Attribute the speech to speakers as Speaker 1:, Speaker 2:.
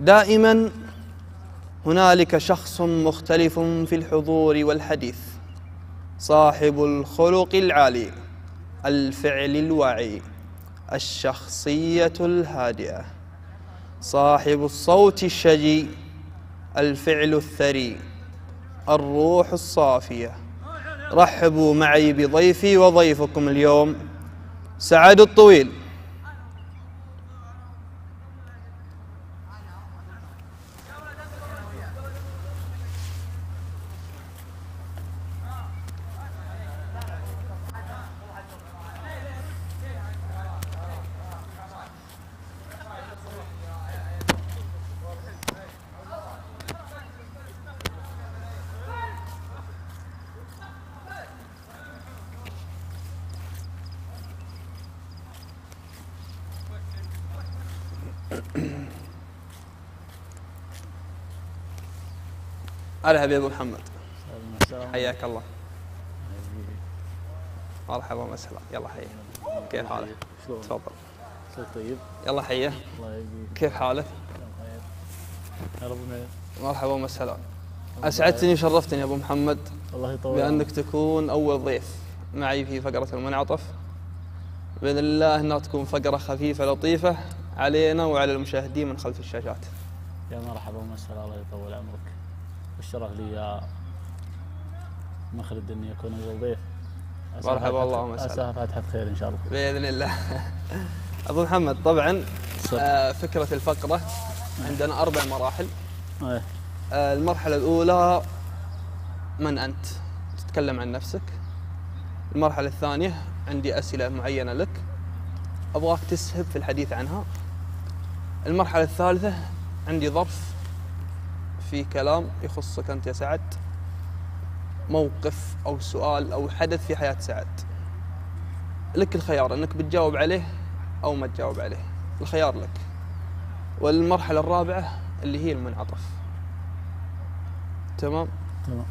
Speaker 1: دائما هنالك شخص مختلف في الحضور والحديث صاحب الخلق العالي الفعل الواعي الشخصية الهادئة صاحب الصوت الشجي الفعل الثري الروح الصافية. رحبوا معي بضيفي وضيفكم اليوم سعد الطويل. هلا يا ابو محمد. حياك الله. مرحبا وسهلا يلا حيه كيف حالك؟
Speaker 2: شلون؟
Speaker 1: تفضل.
Speaker 2: طيب؟
Speaker 1: يلا حيه
Speaker 2: الله يبقيك
Speaker 1: كيف حالك؟
Speaker 2: ربنا
Speaker 1: مرحبا وسهلا أسعدتني وشرفتني يا أبو محمد.
Speaker 2: الله يطول
Speaker 1: بأنك تكون أول ضيف معي في فقرة المنعطف. بإذن الله إنها تكون فقرة خفيفة لطيفة. علينا وعلى المشاهدين من خلف الشاشات.
Speaker 2: يا مرحبا ومسهلا الله يطول عمرك. والشرف لي يا مخلد اني اكون أول ضيف.
Speaker 1: مرحبا اللهم وسهلا.
Speaker 2: أسأل فاتحة خير إن شاء الله.
Speaker 1: بإذن الله. أبو محمد طبعا. آه، فكرة الفقرة عندنا أربع مراحل.
Speaker 2: إيه.
Speaker 1: آه، المرحلة الأولى من أنت؟ تتكلم عن نفسك. المرحلة الثانية عندي أسئلة معينة لك. أبغاك تسهب في الحديث عنها. المرحلة الثالثة عندي ظرف في كلام يخصك أنت يا سعد. موقف أو سؤال أو حدث في حياة سعد. لك الخيار إنك بتجاوب عليه أو ما تجاوب عليه. الخيار لك. والمرحلة الرابعة اللي هي المنعطف. تمام؟
Speaker 2: تمام.